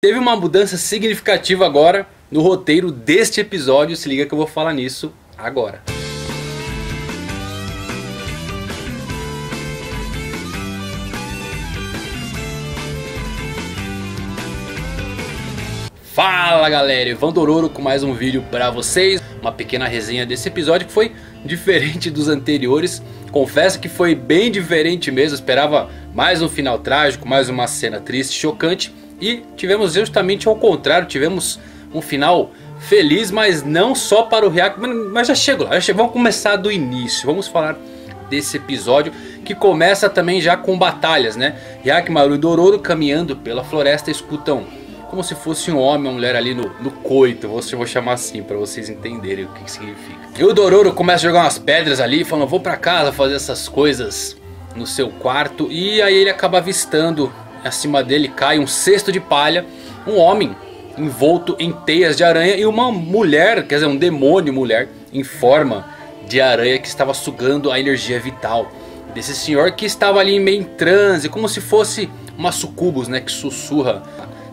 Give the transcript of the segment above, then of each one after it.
Teve uma mudança significativa agora no roteiro deste episódio, se liga que eu vou falar nisso agora. Fala galera, Ivan Dororo com mais um vídeo pra vocês. Uma pequena resenha desse episódio que foi diferente dos anteriores. Confesso que foi bem diferente mesmo, esperava mais um final trágico, mais uma cena triste, chocante E tivemos justamente ao contrário, tivemos um final feliz Mas não só para o React, mas já chego lá, já chego. vamos começar do início Vamos falar desse episódio que começa também já com batalhas, né? Hyakimaru e Dororo caminhando pela floresta escutam como se fosse um homem ou mulher ali no, no coito. Eu vou chamar assim para vocês entenderem o que, que, significa. E o Dororo começa a jogar umas pedras ali, falando: Vou para casa fazer essas coisas no seu quarto. E aí ele acaba avistando, acima dele cai um cesto de palha, um homem envolto em teias de aranha e uma mulher, quer dizer, um demônio mulher em forma de aranha que estava sugando a energia vital desse senhor que estava ali meio em transe, como se fosse uma sucubus, né, que sussurra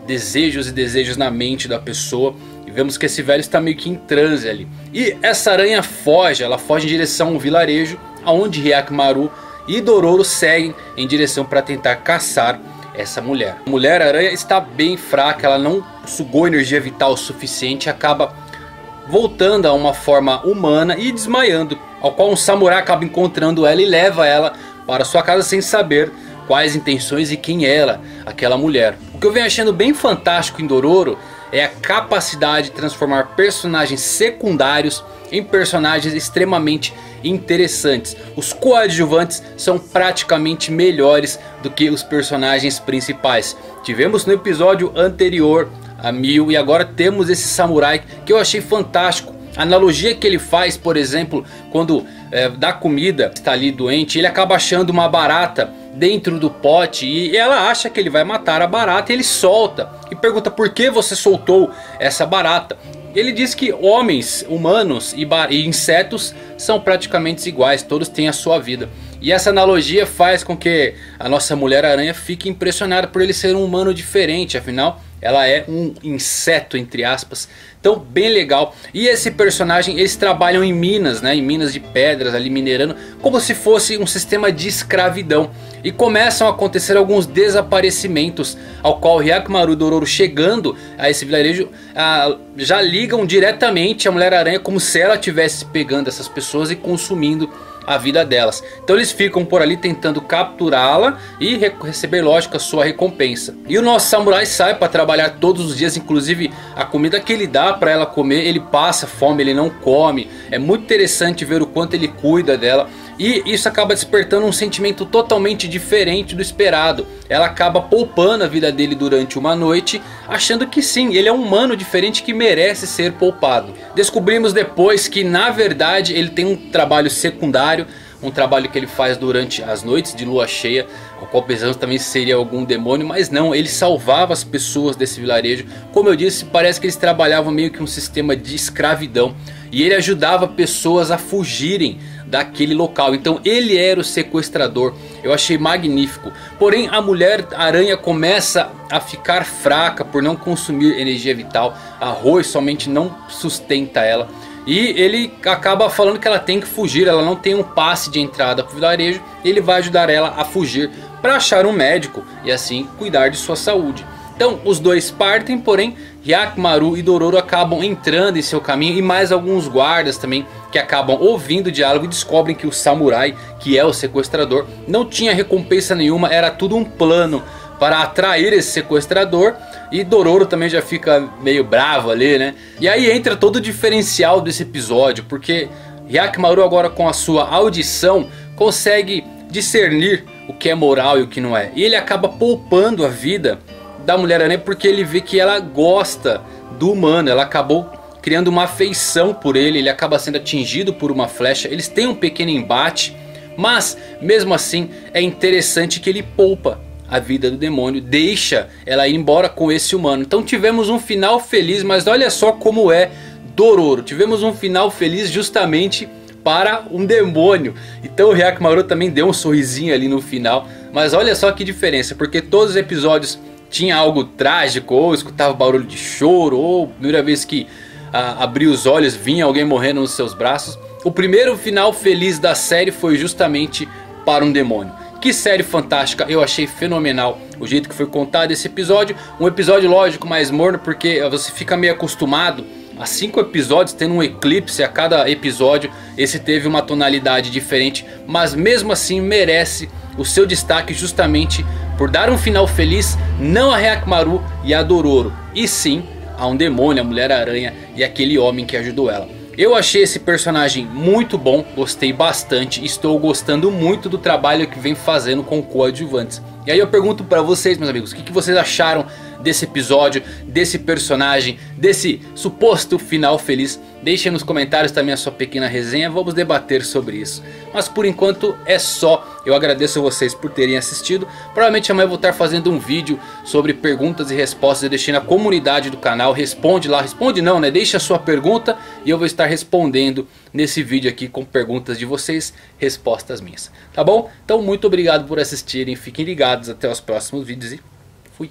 desejos e desejos na mente da pessoa. E vemos que esse velho está meio que em transe ali. E essa aranha foge, ela foge em direção a um vilarejo, aonde Hyakimaru e Dororo seguem em direção para tentar caçar essa mulher. A mulher aranha está bem fraca, ela não sugou energia vital o suficiente acaba voltando a uma forma humana e desmaiando. Ao qual um samurai acaba encontrando ela e leva ela para sua casa sem saber quais intenções e quem era aquela mulher. O que eu venho achando bem fantástico em Dororo é a capacidade de transformar personagens secundários em personagens extremamente interessantes. Os coadjuvantes são praticamente melhores do que os personagens principais. Tivemos no episódio anterior a Mil e agora temos esse samurai que eu achei fantástico. A analogia que ele faz, por exemplo, quando é, dá comida, está ali doente, ele acaba achando uma barata dentro do pote e ela acha que ele vai matar a barata e ele solta e pergunta por que você soltou essa barata. Ele diz que homens, humanos e, e insetos são praticamente iguais, todos têm a sua vida. E essa analogia faz com que a nossa Mulher Aranha fique impressionada por ele ser um humano diferente, afinal ela é um inseto entre aspas. Então bem legal. E esse personagem eles trabalham em minas, né? Em minas de pedras ali minerando. Como se fosse um sistema de escravidão. E começam a acontecer alguns desaparecimentos. Ao qual Hyakumaru e Dororo chegando a esse vilarejo. Ah, já ligam diretamente a Mulher Aranha. Como se ela estivesse pegando essas pessoas e consumindo a vida delas. Então eles ficam por ali tentando capturá-la e receber lógico a sua recompensa. E o nosso samurai sai para trabalhar todos os dias, inclusive a comida que ele dá para ela comer, ele passa fome, ele não come. É muito interessante ver o quanto ele cuida dela. E isso acaba despertando um sentimento totalmente diferente do esperado. Ela acaba poupando a vida dele durante uma noite, achando que sim, ele é um humano diferente que merece ser poupado. Descobrimos depois que na verdade ele tem um trabalho secundário, um trabalho que ele faz durante as noites de lua cheia, o qual pensamos também seria algum demônio, mas não, ele salvava as pessoas desse vilarejo. Como eu disse, parece que eles trabalhavam meio que um sistema de escravidão. E ele ajudava pessoas a fugirem daquele local. Então ele era o sequestrador. Eu achei magnífico. Porém a mulher aranha começa a ficar fraca por não consumir energia vital. Arroz somente não sustenta ela. E ele acaba falando que ela tem que fugir, ela não tem um passe de entrada para o vilarejo. Ele vai ajudar ela a fugir para achar um médico e assim cuidar de sua saúde. Então os dois partem, porém Hyakumaru e Dororo acabam entrando em seu caminho e mais alguns guardas também que acabam ouvindo o diálogo e descobrem que o samurai, que é o sequestrador, não tinha recompensa nenhuma, era tudo um plano para atrair esse sequestrador e Dororo também já fica meio bravo ali, né? E aí entra todo o diferencial desse episódio, porque Hyakumaru agora com a sua audição consegue discernir o que é moral e o que não é. E ele acaba poupando a vida da Mulher-Aranha porque ele vê que ela gosta do humano. Ela acabou criando uma afeição por ele, ele acaba sendo atingido por uma flecha. Eles têm um pequeno embate, mas mesmo assim é interessante que ele poupa a vida do demônio, deixa ela ir embora com esse humano. Então tivemos um final feliz, mas olha só como é Dororo. Tivemos um final feliz justamente para um demônio. Então o Hyakumaru também deu um sorrisinho ali no final. Mas olha só que diferença, porque todos os episódios tinha algo trágico, ou escutava barulho de choro, ou primeira vez que abria os olhos vinha alguém morrendo nos seus braços. O primeiro final feliz da série foi justamente para um demônio. Que série fantástica, eu achei fenomenal o jeito que foi contado esse episódio. Um episódio lógico mais morno porque você fica meio acostumado a cinco episódios tendo um eclipse a cada episódio. Esse teve uma tonalidade diferente, mas mesmo assim merece o seu destaque justamente por dar um final feliz não a Reakmaru e a Dororo, e sim a um demônio, a Mulher Aranha e aquele homem que ajudou ela. Eu achei esse personagem muito bom, gostei bastante, estou gostando muito do trabalho que vem fazendo com coadjuvantes. E aí eu pergunto para vocês meus amigos, o que, que vocês acharam desse episódio, desse personagem, desse suposto final feliz. Deixem nos comentários também a sua pequena resenha, vamos debater sobre isso. Mas por enquanto é só, eu agradeço a vocês por terem assistido. Provavelmente amanhã eu vou estar fazendo um vídeo sobre perguntas e respostas. Eu deixei na comunidade do canal, responde lá, responde não né, deixa a sua pergunta e eu vou estar respondendo nesse vídeo aqui com perguntas de vocês, respostas minhas. Tá bom? Então muito obrigado por assistirem, fiquem ligados, até os próximos vídeos e fui!